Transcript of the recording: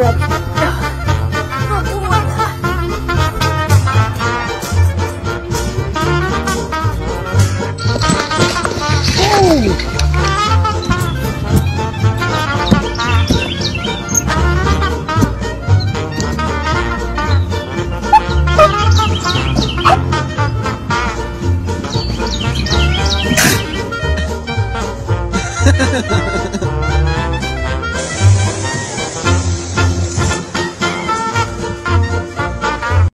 Let me 呵呵呵呵呵呵。